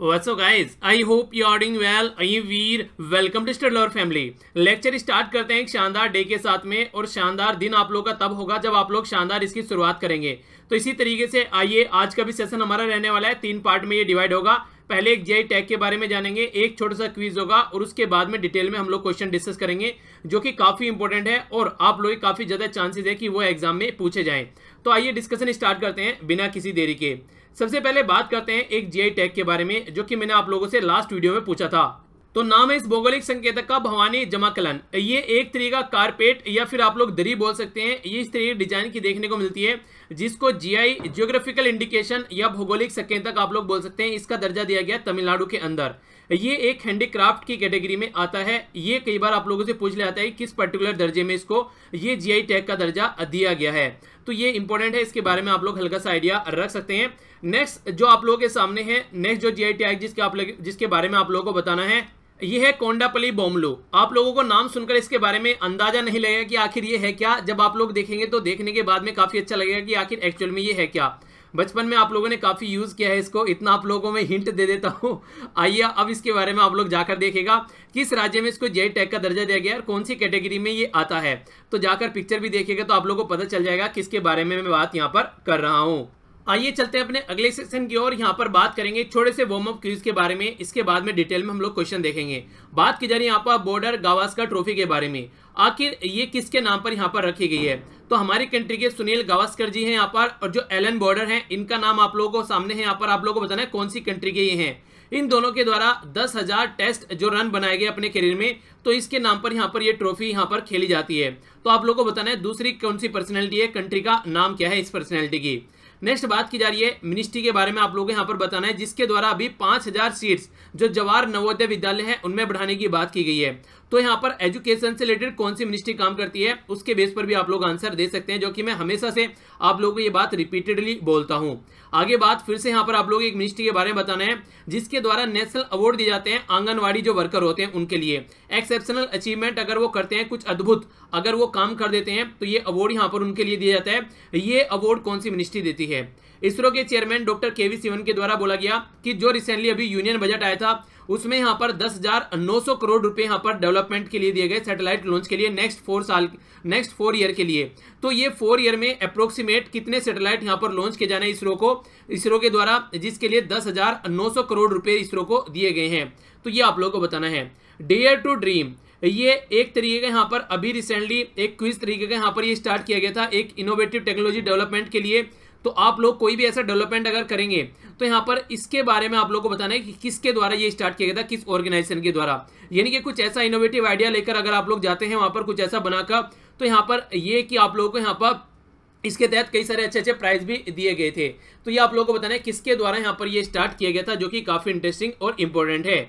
What's up, guys? I hope you are doing well. I am Veer welcome to Studler family lecture start करते हैं एक शानदार day के साथ में और शानदार दिन आप लोग का तब होगा जब आप लोग शानदार इसकी शुरुआत करेंगे। तो इसी तरीके से आइए, आज का भी सेशन हमारा रहने वाला है। तीन पार्ट में ये डिवाइड होगा। पहले एक जीआई टैग के बारे में जानेंगे। एक छोटा सा क्विज होगा और उसके बाद में डिटेल में हम लोग क्वेश्चन डिस्कस करेंगे, जो कि काफ़ी इंपॉर्टेंट है और आप लोग काफ़ी ज़्यादा चांसेस है कि वो एग्ज़ाम में पूछे जाएँ। तो आइए डिस्कशन स्टार्ट करते हैं बिना किसी देरी के। सबसे पहले बात करते हैं एक जीआई टैग के बारे में, जो कि मैंने आप लोगों से लास्ट वीडियो में पूछा था। तो नाम है इस भौगोलिक संकेतक का भवानी जमाकलन। ये एक तरीका कारपेट या फिर आप लोग दरी बोल सकते हैं, ये इस तरीके डिज़ाइन की देखने को मिलती है, जिसको जीआई जियोग्राफिकल इंडिकेशन या भौगोलिक संकेतक आप लोग बोल सकते हैं, इसका दर्जा दिया गया तमिलनाडु के अंदर। ये एक हैंडीक्राफ्ट की कैटेगरी में आता है। ये कई बार आप लोगों से पूछ लिया जाता है किस पर्टिकुलर दर्जे में इसको ये जीआई टैग का दर्जा दिया गया है। तो ये इंपॉर्टेंट है, इसके बारे में आप लोग हल्का सा आइडिया रख सकते हैं। नेक्स्ट जो आप लोगों के सामने है नेक्स्ट जो जीआई टैग जिसके आप जिसके बारे में आप लोगों को बताना है, ये है कोंडापली बोमलो आप लोगों को नाम सुनकर इसके बारे में अंदाज़ा नहीं लगेगा कि आखिर ये है क्या। जब आप लोग देखेंगे तो देखने के बाद में काफ़ी अच्छा लगेगा कि आखिर एक्चुअल में ये है क्या। बचपन में आप लोगों ने काफ़ी यूज़ किया है इसको। इतना आप लोगों में हिंट दे देता हूँ। आइए अब इसके बारे में आप लोग जाकर देखेगा किस राज्य में इसको जे टैग का दर्जा दिया गया और कौन सी कैटेगरी में ये आता है। तो जाकर पिक्चर भी देखेगा तो आप लोगों को पता चल जाएगा किसके बारे में मैं बात यहाँ पर कर रहा हूँ। आइए चलते हैं अपने अगले सेशन की ओर। यहाँ पर बात करेंगे छोटे से वार्म अप क्यूज के बारे में। इसके बाद में डिटेल में हम लोग क्वेश्चन देखेंगे। बात की जा रही है यहाँ पर बॉर्डर गावस्कर ट्रॉफी के बारे में। आखिर ये किसके नाम पर यहाँ पर रखी गई है? तो हमारी कंट्री के सुनील गावस्कर जी हैं यहाँ पर, और जो एलन बॉर्डर हैं, इनका नाम आप लोगों को सामने है यहाँ पर, आप लोगों को बताना है कौन सी कंट्री के ये हैं। इन दोनों के द्वारा दस हज़ार टेस्ट जो रन बनाए गए अपने करियर में तो इसके नाम पर यहाँ पर ये ट्रॉफी यहाँ पर खेली जाती है। तो आप लोगों को बताना है दूसरी कौन सी पर्सनैलिटी है, कंट्री का नाम क्या है इस पर्सनैलिटी की। नेक्स्ट बात की जा रही है मिनिस्ट्री के बारे में आप लोगों को यहाँ पर बताना है, जिसके द्वारा अभी पाँच हज़ार सीट्स जो जवाहर नवोदय विद्यालय है, उनमें बढ़ाने की बात की गई है। तो यहाँ पर एजुकेशन से रिलेटेड कौन सी मिनिस्ट्री काम करती है, उसके बेस पर भी आप लोग आंसर दे सकते हैं, जो कि मैं हमेशा से आप लोगों को ये बात रिपीटेडली बोलता हूँ। आगे बात, फिर से यहाँ पर आप लोग एक मिनिस्ट्री के बारे में बताना है, जिसके द्वारा नेशनल अवार्ड दिए जाते हैं आंगनवाड़ी जो वर्कर होते हैं उनके लिए। एक्सेप्शनल अचीवमेंट अगर वो करते हैं, कुछ अद्भुत अगर वो काम कर देते हैं तो ये अवार्ड यहाँ पर उनके लिए दिया जाता है। ये अवार्ड कौन सी मिनिस्ट्री देती है? इसरो के chairman doctor K V Sivan के द्वारा बोला गया कि जो रिसेंटली अभी यूनियन बजट आया था उसमें यहाँ पर दस हज़ार नौ सौ करोड़ रुपए यहाँ पर डेवलपमेंट के लिए दिए गए सैटेलाइट लॉन्च के लिए नेक्स्ट फोर साल नेक्स्ट फोर ईयर के लिए। तो ये फोर ईयर में अप्रोक्सीमेट कितने सैटेलाइट यहाँ पर लॉन्च किए जाने इसरो को? इसरो के द्वारा जिसके लिए दस हज़ार नौ सौ करोड़ रुपए इसरो को दिए गए हैं। तो ये आप लोगों को बताना है। डेयर टू ड्रीम ये एक तरीके का यहाँ पर अभी रिसेंटली एक क्विज तरीके का यहाँ पर ये स्टार्ट किया गया था, एक इनोवेटिव टेक्नोलॉजी डेवलपमेंट के लिए। तो आप लोग कोई भी ऐसा डेवलपमेंट अगर करेंगे तो यहाँ पर इसके बारे में आप लोग को बताना है कि किसके द्वारा ये स्टार्ट किया गया था, किस ऑर्गेनाइजेशन के द्वारा। यानी कि कुछ ऐसा इनोवेटिव आइडिया लेकर अगर आप लोग जाते हैं, वहाँ पर कुछ ऐसा बनाकर तो यहाँ पर ये कि आप लोगों को यहाँ पर इसके तहत कई सारे अच्छे अच्छे प्राइज भी दिए गए थे। तो ये आप लोगों को बताना है किसके द्वारा यहाँ पर ये स्टार्ट किया गया था, जो कि काफ़ी इंटरेस्टिंग और इंपॉर्टेंट है।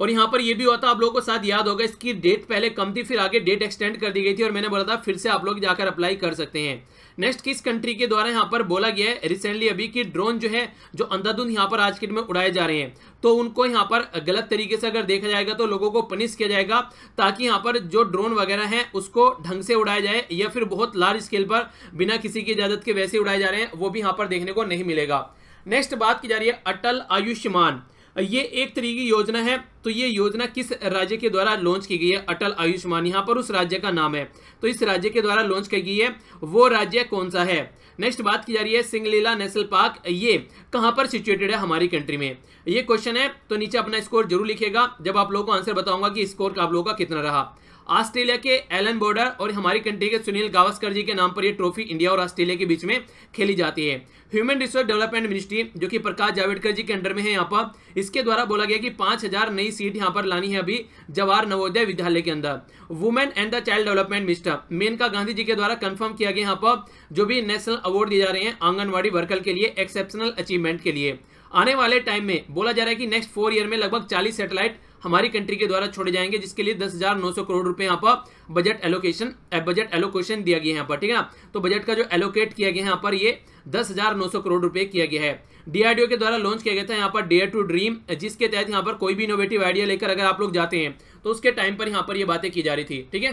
और यहाँ पर ये भी हुआ था, आप लोगों को साथ याद होगा, इसकी डेट पहले कम थी, फिर आगे डेट एक्सटेंड कर दी गई थी और मैंने बोला था, फिर से आप लोग जाकर अप्लाई कर सकते हैं। नेक्स्ट किस कंट्री के द्वारा यहाँ पर बोला गया है रिसेंटली अभी कि ड्रोन जो है, जो अंधाधुंध यहाँ पर आज के में उड़ाए जा रहे हैं तो उनको यहाँ पर गलत तरीके से अगर देखा जाएगा तो लोगों को पनिश किया जाएगा, ताकि यहाँ पर जो ड्रोन वगैरह है, उसको ढंग से उड़ाया जाए या फिर बहुत लार्ज स्केल पर बिना किसी की इजाज़त के वैसे उड़ाए जा रहे हैं, वो भी यहाँ पर देखने को नहीं मिलेगा। नेक्स्ट बात की जा रही है अटल आयुष्मान। ये एक तरीके की योजना है। तो ये योजना किस राज्य के द्वारा लॉन्च की गई है? अटल आयुष्मान यहाँ पर उस राज्य का नाम है। तो इस राज्य के द्वारा लॉन्च की गई है। वो राज्य कौन सा है? नेक्स्ट बात की जा रही है सिंगलीला नेशनल पार्क। ये कहाँ पर सिचुएटेड है हमारी कंट्री में? ये क्वेश्चन है तो नीचे अपना स्कोर ज़रूर लिखेगा जब आप लोगों को आंसर बताऊँगा कि स्कोर आप लोगों का कितना रहा। ऑस्ट्रेलिया के एलन बॉर्डर और हमारी कंट्री के सुनील गावस्कर जी के नाम पर यह ट्रॉफी इंडिया और ऑस्ट्रेलिया के बीच में खेली जाती है। ह्यूमन रिसोर्स डेवलपमेंट मिनिस्ट्री, जो कि प्रकाश जावड़ेकर जी के अंडर में है यहाँ पर, इसके द्वारा बोला गया कि पाँच हज़ार नई सीट यहाँ पर लानी है अभी जवाहर नवोदय विद्यालय के अंदर। Women and the child development minister, Maneka Gandhi ji के द्वारा कंफर्म किया गया यहाँ पर, जो भी नेशनल अवार्ड दिए जा रहे हैं आंगनबाड़ी वर्कर के लिए एक्सेप्शनल अचीवमेंट के लिए। आने वाले टाइम में बोला जा रहा है कि नेक्स्ट फोर ईयर में लगभग चालीस सेटेलाइट हमारी कंट्री के द्वारा छोड़े जाएँगे, जिसके लिए दस हज़ार नौ सौ करोड़ रुपए यहाँ पर बजट एलोकेशन बजट एलोकेशन दिया गया है यहाँ पर, ठीक है ना? तो बजट का जो एलोकेट किया गया है यहाँ पर, ये दस हज़ार नौ सौ करोड़ रुपए किया गया है। डीआरडीओ के द्वारा लॉन्च किया गया था यहाँ पर डेयर टू ड्रीम जिसके तहत यहाँ पर कोई भी इनोवेटिव आइडिया लेकर अगर आप लोग जाते हैं तो उसके टाइम पर यहाँ पर ये बातें की जा रही थी, ठीक है?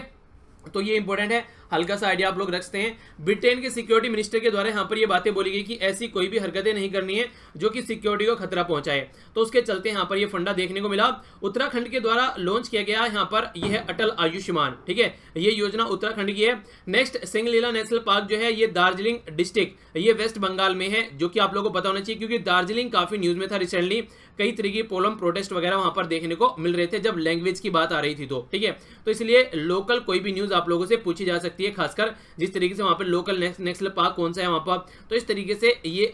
तो ये इंपॉर्टेंट है। हल्का सा आइडिया आप लोग रखते हैं। ब्रिटेन के सिक्योरिटी मिनिस्टर के द्वारा यहाँ पर ये बातें बोली गई कि ऐसी कोई भी हरकतें नहीं करनी है जो कि सिक्योरिटी को खतरा पहुँचाए। तो उसके चलते यहाँ पर ये फंडा देखने को मिला। उत्तराखंड के द्वारा लॉन्च किया गया यहाँ पर यह है अटल आयुष्मान, ठीक है? ये योजना उत्तराखंड की है। नेक्स्ट सिंगलीला नेशनल पार्क जो है, ये दार्जिलिंग डिस्ट्रिक्ट ये वेस्ट बंगाल में है, जो कि आप लोगों को पता होना चाहिए, क्योंकि दार्जिलिंग काफ़ी न्यूज़ में था रिसेंटली कई तरह की पोलम प्रोटेस्ट वगैरह वहाँ पर देखने को मिल रहे थे, जब लैंग्वेज की बात आ रही थी तो ठीक है? तो इसलिए लोकल कोई भी न्यूज़ आप लोगों से पूछी जा सकती है, खासकर जिस तरीके से वहाँ पर लोकल नेक्स्ट नेक्स पार्क कौन सा है वहाँ पर तो इस तरीके से ये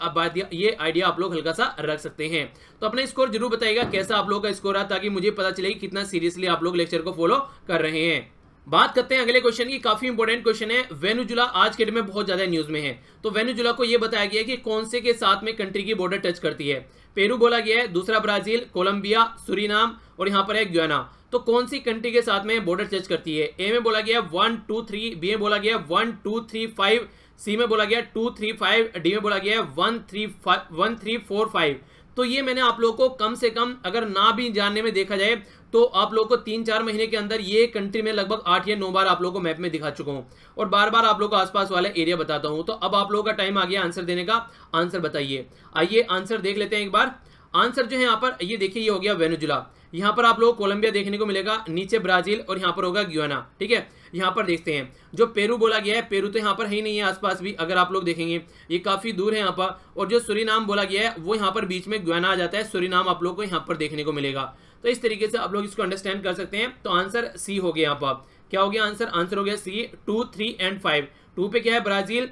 ये आइडिया आप लोग हल्का सा रख सकते हैं। तो अपना स्कोर ज़रूर बताएगा कैसा आप लोग का स्कोर रहा, ताकि मुझे पता चले कितना सीरियसली आप लोग लेक्चर को फॉलो कर रहे हैं। बात करते हैं अगले क्वेश्चन की, काफ़ी इंपोर्टेंट क्वेश्चन है। वेनुजुला आज के डेट में बहुत ज़्यादा न्यूज़ में है। तो वेनुजुला को यह बताया गया कि कौन से के साथ में कंट्री की बॉर्डर टच करती है। पेरू बोला गया है, दूसरा ब्राज़ील कोलंबिया सुरीनाम और यहाँ पर है ग्याना तो कौन सी कंट्री के साथ में बॉर्डर टच करती है? ए में बोला गया वन टू थ्री बी में बोला गया one two three five C में बोला गया टू थ्री फाइव डी में बोला गया one three one three four five तो ये मैंने आप लोगों को कम से कम अगर ना भी जानने में देखा जाए तो आप लोगों को तीन चार महीने के अंदर ये कंट्री में लगभग आठ या नौ बार आप लोगों को मैप में दिखा चुका हूँ। और बार बार आप लोगों को आसपास वाला एरिया बताता हूँ। तो अब आप लोगों का टाइम आ गया आंसर देने का। आंसर बताइए। आइए आंसर देख लेते हैं एक बार। आंसर जो है यहाँ पर, ये देखिए, ये हो गया वेनुजुला यहाँ पर आप लोग कोलंबिया देखने को मिलेगा, नीचे ब्राज़ील और यहाँ पर होगा ग्योना ठीक है? यहाँ पर देखते हैं। जो पेरू बोला गया है, पेरू तो यहाँ पर है ही नहीं है आसपास भी, अगर आप लोग देखेंगे, ये काफ़ी दूर है यहाँ पर, और जो सुरीनाम बोला गया है, वो यहाँ पर बीच में ग्याना आ जाता है सुरीनाम आप लोग को यहाँ पर देखने को मिलेगा। तो इस तरीके से आप लोग इसको अंडरस्टैंड कर सकते हैं। तो आंसर सी हो गया यहाँ पर। क्या हो गया आंसर आंसर हो गया C two three and five two पे क्या है ब्राज़ील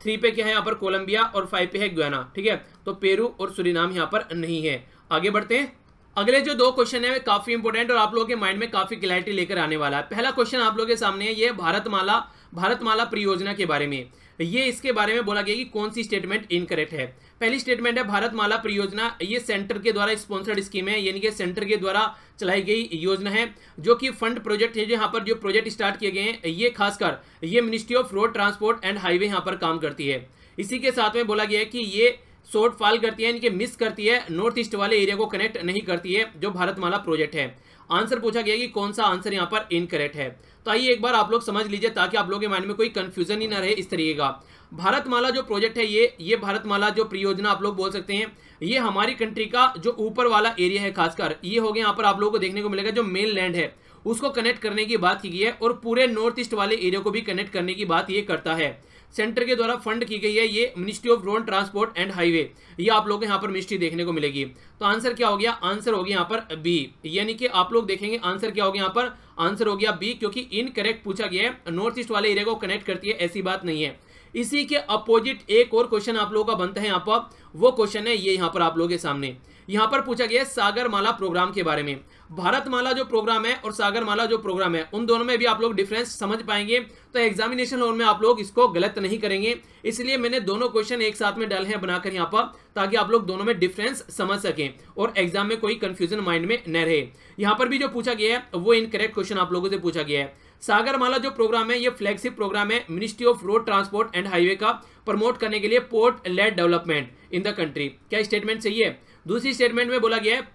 थ्री पे क्या है यहाँ पर कोलंबिया और फाइव पे है ग्याना ठीक है? तो पेरू और सुरीनाम यहाँ पर नहीं है। आगे बढ़ते हैं। अगले जो दो क्वेश्चन है काफ़ी इंपोर्टेंट और आप लोगों के माइंड में काफ़ी क्लैरिटी लेकर आने वाला है। पहला क्वेश्चन आप लोगों के सामने है, ये भारतमाला भारतमाला परियोजना के बारे में। ये इसके बारे में बोला गया कि कौन सी स्टेटमेंट इनकरेक्ट है। पहली स्टेटमेंट है, भारतमाला परियोजना, ये सेंटर के द्वारा स्पॉन्सर्ड स्कीम है, यानी कि सेंटर के द्वारा चलाई गई योजना है, जो कि फंड प्रोजेक्ट है यहाँ पर जो प्रोजेक्ट स्टार्ट किए गए हैं, ये खासकर, ये ministry of road transport and highway यहाँ पर काम करती है। इसी के साथ में बोला गया है कि ये शॉर्ट फॉल करती है, इनके मिस करती है नॉर्थ ईस्ट वाले एरिया को कनेक्ट नहीं करती है, जो भारतमाला प्रोजेक्ट है। आंसर पूछा गया कि कौन सा आंसर यहाँ पर इनकरेक्ट है। तो आइए एक बार आप लोग समझ लीजिए ताकि आप लोगों के माइंड में कोई कंफ्यूजन ही ना रहे इस तरीके का। भारतमाला जो प्रोजेक्ट है, ये ये भारतमाला जो परियोजना आप लोग बोल सकते हैं, ये हमारी कंट्री का जो ऊपर वाला एरिया है खासकर, ये हो गया यहाँ पर आप लोगों को देखने को मिलेगा जो मेन लैंड है। उसको कनेक्ट करने की बात की गई है और पूरे नॉर्थ ईस्ट वाले एरिया को भी कनेक्ट करने की बात ये करता है। सेंटर के द्वारा फंड की गई है ये ministry of road transport and highway. ये आप लोग यहाँ पर मिनिस्ट्री देखने को मिलेगी। तो आंसर क्या हो गया? आंसर हो गया यहाँ पर बी। यानी कि आप लोग देखेंगे आंसर क्या हो गया यहाँ पर? आंसर हो गया बी, क्योंकि इनकरेक्ट पूछा गया है। नॉर्थ ईस्ट वाले एरिया को कनेक्ट करती है, ऐसी बात नहीं है। इसी के अपोजिट एक और क्वेश्चन आप लोगों का बनता है यहाँ पर। वो क्वेश्चन है, ये यहाँ पर आप लोगों के सामने। यहाँ पर पूछा गया सागरमाला प्रोग्राम के बारे में। भारतमाला जो प्रोग्राम है और सागरमाला जो प्रोग्राम है, उन दोनों में भी आप लोग डिफरेंस समझ पाएँगे। तो एग्जामिनेशन हॉल में आप लोग इसको गलत नहीं करेंगे। इसलिए मैंने दोनों क्वेश्चन एक साथ में डाले हैं बनाकर यहाँ पर, ताकि आप लोग दोनों में डिफरेंस समझ सकें और एग्ज़ाम में कोई कंफ्यूजन माइंड में न रहे। यहाँ पर भी जो पूछा गया है, वो इनकरेक्ट क्वेश्चन आप लोगों से पूछा गया है। सागरमाला जो प्रोग्राम है, ये फ्लैगशिप प्रोग्राम है ministry of road transport and highway का प्रमोट करने के लिए port led development in the country क्या स्टेटमेंट सही है? दूसरी स्टेटमेंट में बोला गया है,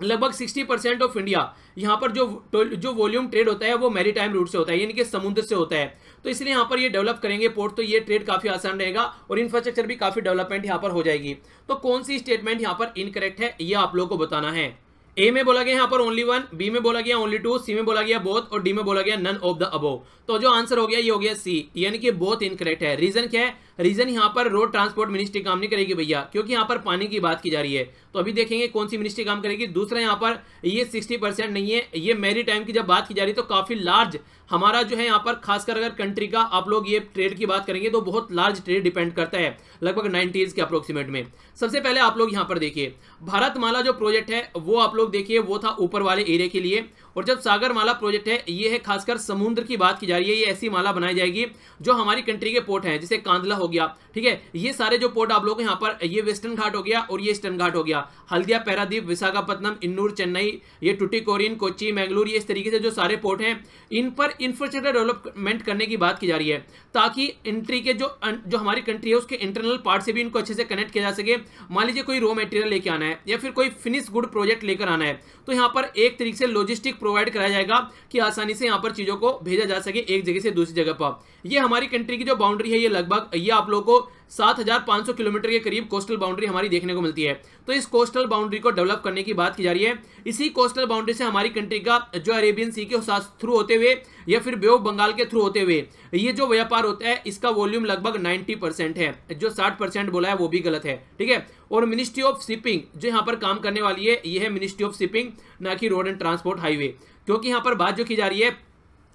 लगभग 60 परसेंट ऑफ़ इंडिया यहाँ पर जो जो वॉल्यूम ट्रेड होता है, वो मैरी टाइम रूट से होता है, यानी कि समुद्र से होता है। तो इसलिए यहाँ पर ये डेवलप करेंगे पोर्ट तो ये ट्रेड काफ़ी आसान रहेगा और इंफ्रास्ट्रक्चर भी काफ़ी डेवलपमेंट यहाँ पर हो जाएगी। तो कौन सी स्टेटमेंट यहाँ पर इनकरेक्ट है, ये आप लोग को बताना है। ए में बोला गया यहाँ पर ओनली वन बी में बोला गया ओनली टू सी में बोला गया बोथ और डी में बोला गया नन ऑफ़ द अबो तो जो आंसर हो गया, ये हो गया सी यानी कि बोथ इनकरेक्ट है. रीजन क्या है? रीजन यहाँ पर रोड ट्रांसपोर्ट मिनिस्ट्री काम नहीं करेगी भैया, क्योंकि यहाँ पर पानी की बात की जा रही है। तो अभी देखेंगे कौन सी मिनिस्ट्री काम करेगी। दूसरा यहाँ पर ये सिक्सटी परसेंट नहीं है, ये मेरी टाइम की जब बात की जा रही है तो काफ़ी लार्ज हमारा जो है यहाँ पर, खासकर अगर कंट्री का आप लोग ये ट्रेड की बात करेंगे तो बहुत लार्ज ट्रेड डिपेंड करता है, लगभग नाइनटीज के अप्रोक्सीमेट में। सबसे पहले आप लोग यहाँ पर देखिए, भारतमाला जो प्रोजेक्ट है, वो आप लोग देखिए, वो था ऊपर वाले एरिया के लिए। और जब सागर माला प्रोजेक्ट है, ये है खासकर समुद्र की बात की जा रही है, ये ऐसी माला बनाई जाएगी जो हमारी कंट्री के पोर्ट हैं, जैसे कांदला हो गया, ठीक है? ये सारे जो पोर्ट आप लोग यहाँ पर, ये वेस्टर्न घाट हो गया और ये ईस्टर्न घाट हो गया। हल्दिया पैरादीप विशाखापट्टनम इन्नूर, चेन्नई, ये टूटीकोरिन कोची मैंगलोर, ये इस तरीके से जो सारे पोर्ट हैं, इन पर इंफ्रास्ट्रक्चर डेवलपमेंट करने की बात की जा रही है, ताकि एंट्री के जो जो हमारी कंट्री है, उसके इंटरनल पार्ट से भी इनको अच्छे से कनेक्ट किया जा सके। मान लीजिए कोई रॉ मटेरियल लेके आना है या फिर कोई फिनिश गुड प्रोजेक्ट लेकर आना है तो यहाँ पर एक तरीके से लॉजिस्टिक प्रोवाइड कराया जाएगा कि आसानी से यहाँ पर चीज़ों को भेजा जा सके एक जगह से दूसरी जगह पर। ये हमारी कंट्री की जो बाउंड्री है, ये लगभग ये आप लोगों को 7,500 किलोमीटर के करीब कोस्टल बाउंड्री हमारी देखने को मिलती है। तो इस कोस्टल बाउंड्री को डेवलप करने की बात की जा रही है। इसी कोस्टल बाउंड्री से हमारी कंट्री का जो अरेबियन सी के थ्रू होते हुए या फिर बे ऑफ़ बंगाल के थ्रू होते हुए ये जो व्यापार होता है इसका वॉल्यूम लगभग 90 परसेंट है। जो 60 परसेंट बोला है वो भी गलत है ठीक है? और मिनिस्ट्री ऑफ़ शिपिंग जो यहाँ पर काम करने वाली है ये है मिनिस्ट्री ऑफ़ शिपिंग ना कि रोड एंड ट्रांसपोर्ट हाईवे क्योंकि यहाँ पर बात जो की जा रही है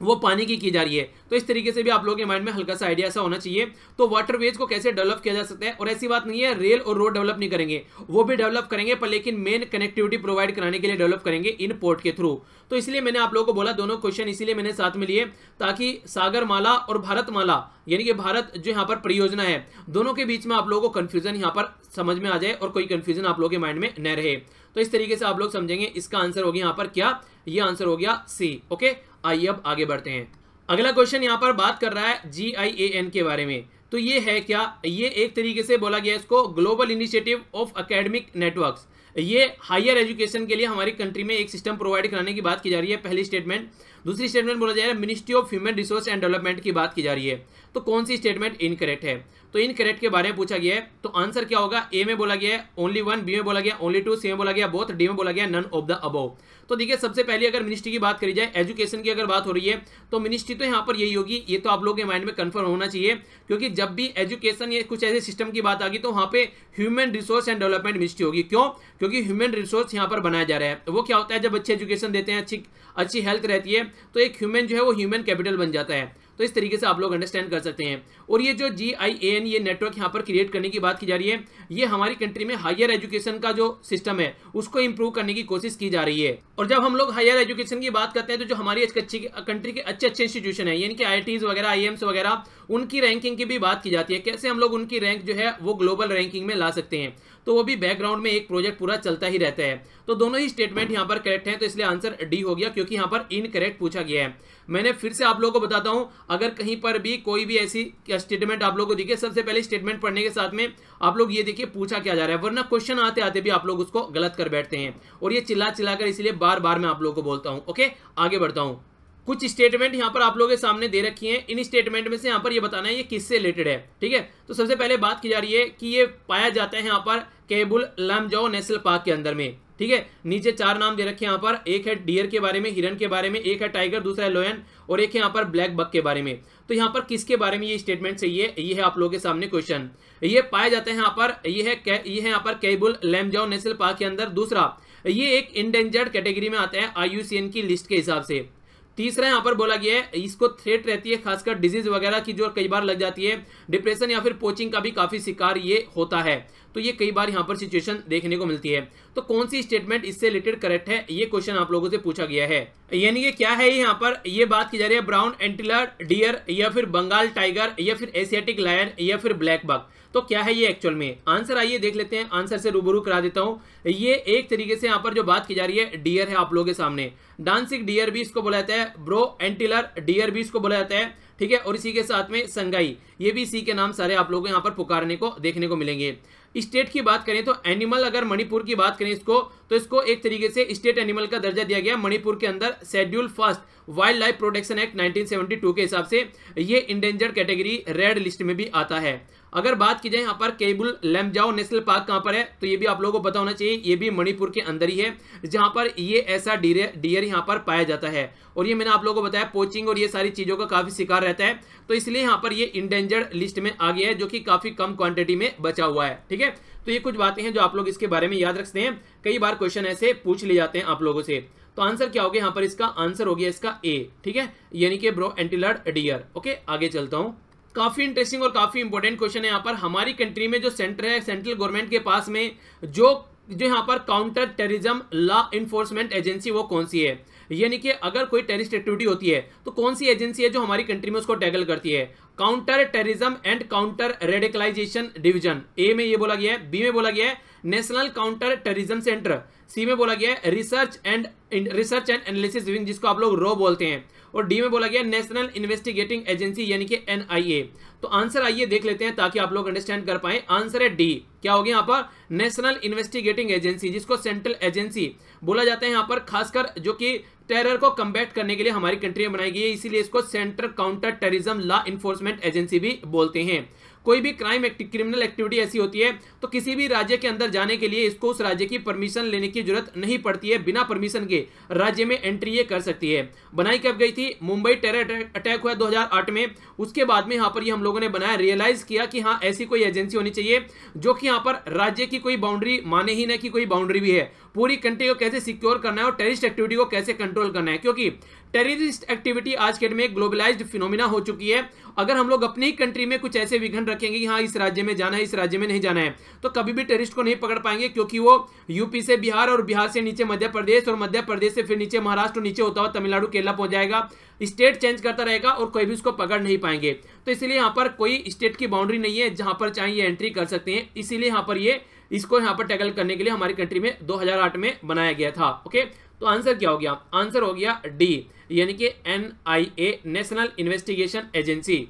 वो पानी की की जा रही है। तो इस तरीके से भी आप लोगों के माइंड में हल्का सा आइडिया सा होना चाहिए। तो वाटरवेज को कैसे डेवलप किया जा सकता है? और ऐसी बात नहीं है रेल और रोड डेवलप नहीं करेंगे। वो भी डेवलप करेंगे, पर लेकिन मेन कनेक्टिविटी प्रोवाइड कराने के लिए डेवलप करेंगे इन पोर्ट के थ्रू तो इसलिए मैंने आप लोगों को बोला दोनों क्वेश्चन इसीलिए मैंने साथ में लिए, ताकि सागर माला और भारत माला यानी कि भारत जो यहाँ पर परियोजना है, दोनों के बीच में आप लोगों को कन्फ्यूज़न यहाँ पर समझ में आ जाए और कोई कन्फ्यूज़न आप लोगों के माइंड में न रहे। तो इस तरीके से आप लोग समझेंगे, इसका आंसर हो गया यहाँ पर क्या? ये आंसर हो गया सी ओके आइए अब आगे बढ़ते हैं। अगला क्वेश्चन यहाँ पर बात कर रहा है जी आई ए एन के बारे में। तो ये है क्या? ये एक तरीके से बोला गया इसको global initiative of academic networks ये हायर एजुकेशन के लिए हमारी कंट्री में एक सिस्टम प्रोवाइड कराने की बात की जा रही है, पहली स्टेटमेंट दूसरी स्टेटमेंट बोला जा रहा है ministry of human resource and development की बात की जा रही है। तो कौन सी स्टेटमेंट इनकरेक्ट है? तो इनकरेक्ट के बारे में पूछा गया है। तो आंसर क्या होगा? ए में बोला गया है ओनली वन बी में बोला गया ओनली टू सी में बोला गया बोथ डी में बोला गया नन ऑफ़ द अबव तो देखिए, सबसे पहले अगर मिनिस्ट्री की बात करी जाए एजुकेशन की अगर बात हो रही है तो मिनिस्ट्री तो यहाँ पर यही होगी, ये तो आप लोगों के माइंड में कन्फर्म होना चाहिए, क्योंकि जब भी एजुकेशन या कुछ ऐसे सिस्टम की बात आगी तो वहाँ पे human resource and development ministry होगी। क्यों? क्योंकि ह्यूमन रिसोर्स यहाँ पर बनाया जा रहा है। वो क्या होता है? जब अच्छे एजुकेशन देते हैं, अच्छी अच्छी हेल्थ रहती है तो एक ह्यूमन जो है वो ह्यूमन कैपिटल बन जाता है। तो इस तरीके से आप लोग अंडरस्टैंड कर सकते हैं। और ये जो जी आई ए एन ये नेटवर्क यहाँ पर क्रिएट करने की बात की जा रही है, ये हमारी कंट्री में हायर एजुकेशन का जो सिस्टम है, उसको इम्प्रूव करने की कोशिश की जा रही है। और जब हम लोग हायर एजुकेशन की बात करते हैं तो जो हमारी अच्छी कंट्री के अच्छे अच्छे इंस्टीट्यूशन है, यानी कि आई वगैरह आई वगैरह, उनकी रैंकिंग की भी बात की जाती है। कैसे हम लोग उनकी रैंक जो है, वो ग्लोबल रैंकिंग में ला सकते हैं। तो वो भी बैकग्राउंड में एक प्रोजेक्ट पूरा चलता ही रहता है। तो दोनों ही स्टेटमेंट यहाँ पर करेक्ट है तो इसलिए आंसर डी हो गया, क्योंकि यहाँ पर इनकरेक्ट पूछा गया है। मैंने फिर से आप लोगों को बताता हूँ, अगर कहीं पर भी कोई भी ऐसी स्टेटमेंट आप लोगों को दिखे, सबसे पहले स्टेटमेंट पढ़ने के साथ में आप लोग ये देखिए पूछा क्या जा रहा है, वरना क्वेश्चन आते आते भी आप लोग उसको गलत कर बैठते हैं। और ये चिल्ला चिल्लाकर इसलिए बार बार मैं आप लोगों को बोलता हूँ ओके आगे बढ़ता हूँ। कुछ स्टेटमेंट यहाँ पर आप लोगों के सामने दे रखी हैं। इन स्टेटमेंट में से यहाँ पर ये बताना है, ये किससे रिलेटेड है? ठीक है? तो सबसे पहले बात की जा रही है कि ये पाया जाता है यहाँ पर केबुल लमजाओ नेशनल पार्क के अंदर में। ठीक है? नीचे चार नाम दे रखे हैं यहाँ पर। एक है डियर के बारे में हिरन के बारे में, एक है टाइगर दूसरा है लोयन और एक है यहाँ पर ब्लैक बक के बारे में। तो यहाँ पर किसके बारे में ये स्टेटमेंट चाहिए? ये है आप लोगों के सामने क्वेश्चन ये पाया जाता है यहाँ पर, ये है ये है यहाँ पर केबुल लैमजाओ नेशनल पार्क के अंदर। दूसरा, ये एक इंडेंजर्ड कैटेगरी में आता है आईयूसीएन की लिस्ट के हिसाब से। तीसरा यहाँ पर बोला गया है, इसको थ्रेट रहती है, खासकर डिज़ीज़ वगैरह की जो कई बार लग जाती है। डिप्रेशन या फिर पोचिंग का भी काफ़ी शिकार ये होता है। तो ये कई बार यहाँ पर सिचुएशन देखने को मिलती है। तो कौन सी स्टेटमेंट इससे रिलेटेड करेक्ट है, ये क्वेश्चन आप लोगों से पूछा गया है। यानी कि क्या है यहाँ पर? ये बात की जा रही है ब्राउन एंटिलर डियर या फिर बंगाल टाइगर या फिर एशियाटिक लायन या फिर ब्लैक बग तो क्या है ये एक्चुअल में? आंसर आइए देख लेते हैं। आंसर से रूबरू करा देता हूँ। ये एक तरीके से यहाँ पर जो बात की जा रही है डियर है आप लोगों के सामने। डांसिक डियर भी इसको बोला जाता है ब्रो एंटिलर डियर भी इसको बोला जाता है, ठीक है? और इसी के साथ में संगाई, ये भी इसी के नाम सारे आप लोगों को यहाँ पर पुकारने को, देखने को मिलेंगे। स्टेट की बात करें तो एनिमल अगर मणिपुर की बात करें इसको तो इसको एक तरीके से स्टेट एनिमल का दर्जा दिया गया, मणिपुर के अंदर schedule first wildlife protection act 1972 के हिसाब से ये इंडेंजर्ड कैटेगरी रेड लिस्ट में भी आता है। अगर बात की जाए यहाँ पर केबुल लेमजाओ नेशनल पार्क कहाँ पर है तो ये भी आप लोगों को पता होना चाहिए, ये भी मणिपुर के अंदर ही है, जहाँ पर ये ऐसा डियर यहाँ पर पाया जाता है। और ये मैंने आप लोगों को बताया पोचिंग और ये सारी चीज़ों का काफ़ी शिकार रहता है तो इसलिए यहाँ पर ये इंडेंजर्ड लिस्ट में आ गया है, जो कि काफ़ी कम क्वांटिटी में बचा हुआ है, ठीक है? तो ये कुछ बातें हैं जो आप लोग इसके बारे में याद रखते हैं, कई बार क्वेश्चन ऐसे पूछ लिए जाते हैं आप लोगों से। तो आंसर क्या हो गया? यहाँ पर इसका आंसर हो गया इसका ए ठीक है? यानी कि ब्रो एंटिलर्ड डियर, ओके? आगे चलता हूँ। काफ़ी इंटरेस्टिंग और काफ़ी इंपॉर्टेंट क्वेश्चन है यहाँ पर। हमारी कंट्री में जो सेंटर है सेंट्रल गवर्नमेंट के पास में जो जो यहाँ पर counter terrorism law enforcement agency वो कौन सी है? यानी कि अगर कोई टेरिस्ट एक्टिविटी होती है तो कौन सी एजेंसी है जो हमारी कंट्री में उसको टैगल करती है? Counter terrorism and counter radicalisation division A में ये बोला गया है बी में बोला गया है national counter terrorism centre C में बोला गया है research and research and analysis wing जिसको आप लोग रो बोलते हैं। और डी में बोला गया नेशनल इन्वेस्टिगेटिंग एजेंसी यानी कि एनआईए तो आंसर आइए देख लेते हैं ताकि आप लोग अंडरस्टैंड कर पाए। आंसर है डी क्या हो गया यहाँ पर? नेशनल इन्वेस्टिगेटिंग एजेंसी जिसको सेंट्रल एजेंसी बोला जाता है यहाँ पर, खासकर जो कि टेरर को कम्बैट करने के लिए हमारी कंट्री में बनाई गई है। इसीलिए इसको central counter terrorism law enforcement agency भी बोलते हैं। कोई भी क्राइम एक्ट, क्रिमिनल एक्टिविटी ऐसी होती है तो किसी भी राज्य के अंदर जाने के लिए इसको उस राज्य की परमिशन लेने की ज़रूरत नहीं पड़ती है बिना परमिशन के राज्य में एंट्री ये कर सकती है। बनाई कब गई थी? मुंबई टेरर अटैक हुआ 2008 में। उसके बाद में यहाँ पर ये हम लोगों ने बनाया रियलाइज़ किया कि हाँ ऐसी कोई एजेंसी होनी चाहिए जो कि यहाँ पर राज्य की कोई बाउंड्री माने ही ना कि कोई बाउंड्री भी है। पूरी कंट्री को कैसे सिक्योर करना है और टेरिस्ट एक्टिविटी को कैसे कंट्रोल करना है? क्योंकि टेररिस्ट एक्टिविटी आज के डेट में ग्लोबलाइज्ड फिनोमिना हो चुकी है। अगर हम लोग अपनी ही कंट्री में कुछ ऐसे विघन रखेंगे कि हाँ इस राज्य में जाना है, इस राज्य में नहीं जाना है तो कभी भी टेररिस्ट को नहीं पकड़ पाएँगे क्योंकि वो यूपी से बिहार और बिहार से नीचे मध्य प्रदेश और मध्य प्रदेश से फिर नीचे महाराष्ट्र, नीचे होता हुआ तमिलनाडु, केरला पहुँच जाएगा। स्टेट चेंज करता रहेगा और कोई भी उसको पकड़ नहीं पाएँगे। तो इसलिए यहाँ पर कोई स्टेट की बाउंड्री नहीं है जहाँ पर चाहे ये एंट्री कर सकते हैं। इसीलिए यहाँ पर ये इसको यहाँ पर टैकल करने के लिए हमारी कंट्री में 2008 में बनाया गया था, ओके? तो आंसर क्या हो गया? आंसर हो गया डी, यानी कि एनआईए नेशनल इन्वेस्टिगेशन एजेंसी।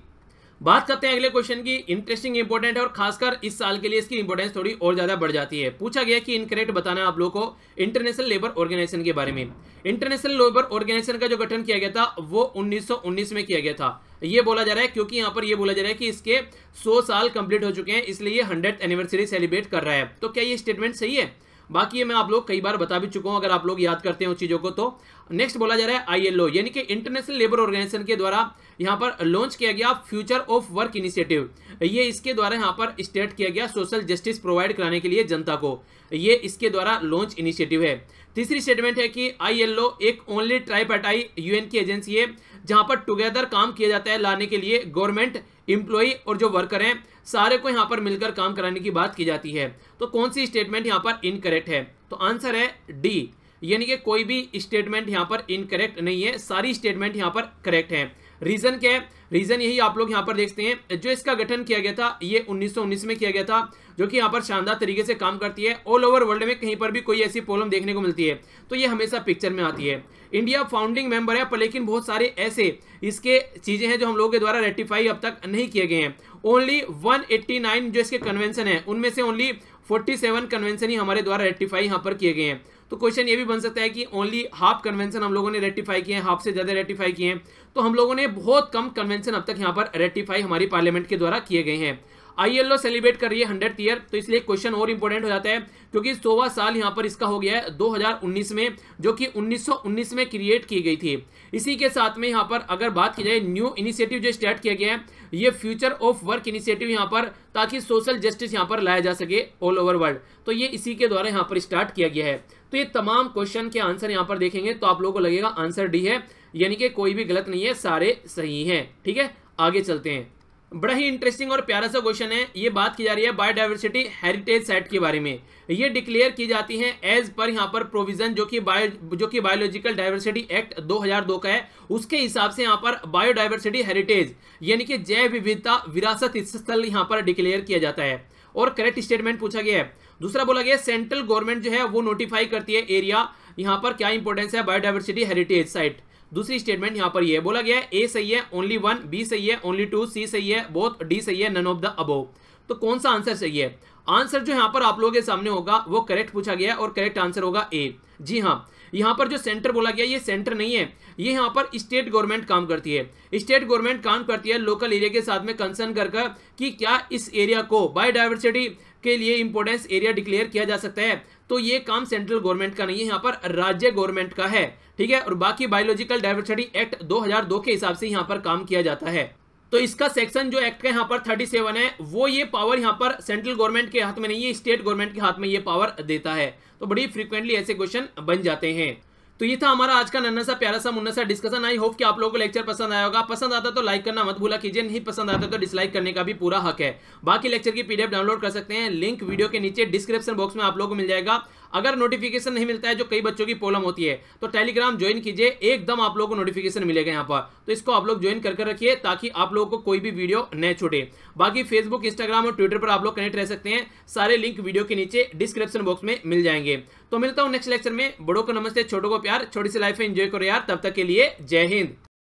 बात करते हैं अगले क्वेश्चन की इंटरेस्टिंग इंपॉर्टेंट है और खासकर इस साल के लिए इसकी इंपॉर्टेंस थोड़ी और ज़्यादा बढ़ जाती है। पूछा गया कि इनकरेक्ट बताना है आप लोगों को इंटरनेशनल लेबर ऑर्गेनाइजेशन के बारे में। इंटरनेशनल लेबर ऑर्गेनाइजेशन का जो गठन किया गया था, वो 1919 में किया गया था। ये बोला जा रहा है, क्योंकि यहाँ पर यह बोला जा रहा है कि इसके 100 साल कंप्लीट हो चुके हैं, इसलिए हंड्रेड एनिवर्सरी सेलिब्रेट कर रहा है। तो क्या ये स्टेटमेंट सही है? बाकी ये मैं आप लोग कई बार बता भी चुका हूँ, अगर आप लोग याद करते हैं उन चीज़ों को तो नेक्स्ट बोला जा रहा है आईएलओ यानी कि इंटरनेशनल लेबर ऑर्गेनाइजेशन के द्वारा यहाँ पर लॉन्च किया गया फ्यूचर ऑफ़ वर्क इनिशिएटिव ये इसके द्वारा यहाँ पर स्टेट किया गया सोशल जस्टिस प्रोवाइड कराने के लिए जनता को। ये इसके द्वारा लॉन्च इनिशिएटिव है। तीसरी स्टेटमेंट है कि आईएलओ एक ओनली ट्राइपार्टाई यूएन की एजेंसी है। जहाँ पर टुगेदर काम किया जाता है लाने के लिए गवर्नमेंट इंप्लॉई और जो वर्कर हैं, सारे को यहाँ पर मिलकर काम कराने की बात की जाती है। तो कौन सी स्टेटमेंट यहाँ पर इनकरेक्ट है? तो आंसर है डी यानी कि कोई भी स्टेटमेंट यहाँ पर इनकरेक्ट नहीं है, सारी स्टेटमेंट यहाँ पर करेक्ट है। रीजन क्या है? रीजन यही आप लोग यहाँ पर देखते हैं, जो इसका गठन किया गया था, ये 1919 में किया गया था, जो कि यहाँ पर शानदार तरीके से काम करती है। ऑल ओवर वर्ल्ड में कहीं पर भी कोई ऐसी प्रॉब्लम देखने को मिलती है तो ये हमेशा पिक्चर में आती है। इंडिया फाउंडिंग मेंबर है, पर लेकिन बहुत सारे ऐसे इसके चीज़ें हैं जो हम लोगों के द्वारा रेटिफाई अब तक नहीं किए गए हैं। ओनली 189 जो इसके कन्वेंशन है, उनमें से ओनली 47 कन्वेंशन ही हमारे द्वारा रेटिफाई यहाँ पर किए गए हैं। तो क्वेश्चन ये भी बन सकता है कि ओनली हाफ़ कन्वेंशन हम लोगों ने रेटिफाई किए हैं, हाफ़ से ज़्यादा रेटिफाई किए हैं। तो हम लोगों ने बहुत कम कन्वेंशन अब तक यहाँ पर रेटिफाई हमारी पार्लियामेंट के द्वारा किए गए हैं। आईएलओ सेलिब्रेट कर रही है हंड्रेड ईयर तो इसलिए क्वेश्चन और इंपॉर्टेंट हो जाता है, क्योंकि सोवा साल यहाँ पर इसका हो गया है 2019 में, जो कि 1919 में क्रिएट की गई थी। इसी के साथ में यहाँ पर अगर बात की जाए न्यू इनिशिएटिव जो स्टार्ट किया गया है, ये फ्यूचर ऑफ़ वर्क इनिशिएटिव यहाँ पर, ताकि सोशल जस्टिस यहाँ पर लाया जा सके ऑल ओवर वर्ल्ड तो ये इसी के द्वारा यहाँ पर स्टार्ट किया गया है। तो ये तमाम क्वेश्चन के आंसर यहाँ पर देखेंगे तो आप लोगों को लगेगा आंसर डी है, यानी कि कोई भी गलत नहीं है, सारे सही हैं, ठीक है? आगे चलते हैं। बड़ा ही इंटरेस्टिंग और प्यारा सा क्वेश्चन है। ये बात की जा रही है बायोडाइवर्सिटी हेरिटेज साइट के बारे में। ये डिक्लेयर की जाती है एज पर यहाँ पर प्रोविज़न जो कि बायो जो कि बायोलॉजिकल डाइवर्सिटी एक्ट 2002 का है। उसके हिसाब से यहाँ पर बायोडाइवर्सिटी हेरिटेज यानी कि जैव विविधता, विरासत स्थल यहाँ पर डिक्लेयर किया जाता है। और करेक्ट स्टेटमेंट पूछा गया है। दूसरा बोला गया सेंट्रल गवर्नमेंट जो है वो नोटिफाई करती है एरिया यहाँ पर क्या इंपोर्टेंस है बायोडाइवर्सिटी हेरिटेज साइट दूसरी स्टेटमेंट यहाँ पर यह बोला गया है ए सही है ओनली वन बी सही है ओनली टू सी सही है बोथ डी सही है नन ऑफ़ द अबो तो कौन सा आंसर सही है? आंसर जो यहाँ पर आप लोगों के सामने होगा, वो करेक्ट पूछा गया और करेक्ट आंसर होगा ए जी हाँ यहाँ पर जो सेंटर बोला गया, ये सेंटर नहीं है। ये यहाँ पर स्टेट गवर्नमेंट काम करती है। स्टेट गवर्नमेंट काम करती है लोकल एरिया के साथ में कंसर्न कर कि क्या इस एरिया को बायोडाइवर्सिटी के लिए इंपोर्टेंस एरिया डिक्लेयर किया जा सकता है। तो ये काम सेंट्रल गवर्नमेंट का नहीं है, यहाँ पर राज्य गवर्नमेंट का है, ठीक है? और बाकी बायोलॉजिकल डाइवर्सिटी एक्ट 2002 के हिसाब से यहाँ पर काम किया जाता है। तो इसका सेक्शन जो एक्ट का यहाँ पर 37 है, वो ये पावर यहाँ पर सेंट्रल गवर्नमेंट के हाथ में नहीं है स्टेट गवर्नमेंट के हाथ में ये पावर देता है। तो बड़ी फ्रीक्वेंटली ऐसे क्वेश्चन बन जाते हैं। तो ये था हमारा आज का नन्ना सा प्यारा सा मुन्ना सा डिस्कशन आई होप कि आप लोगों को लेक्चर पसंद आया होगा. पसंद आता तो लाइक करना मत भूला कीजिए. नहीं पसंद आता तो डिसलाइक करने का भी पूरा हक है. बाकी लेक्चर की पीडीएफ डाउनलोड कर सकते हैं. लिंक वीडियो के नीचे डिस्क्रिप्शन बॉक्स में आप लोगों को मिल जाएगा. अगर नोटिफिकेशन नहीं मिलता है, जो कई बच्चों की प्रॉब्लम होती है तो टेलीग्राम ज्वाइन कीजिए, एकदम आप लोगों को नोटिफिकेशन मिलेगा यहाँ पर। तो इसको आप लोग ज्वाइन कर रखिए, ताकि आप लोगों को कोई भी वीडियो न छूटे। बाकी फेसबुक इंस्टाग्राम और ट्विटर पर आप लोग कनेक्ट रह सकते हैं। सारे लिंक वीडियो के नीचे डिस्क्रिप्शन बॉक्स में मिल जाएँगे। तो मिलता हूँ नेक्स्ट लेक्चर में। बड़ों को नमस्ते, छोटों को प्यार, छोटी सी लाइफ एंजॉय करो यार। तब तक के लिए जय हिंद।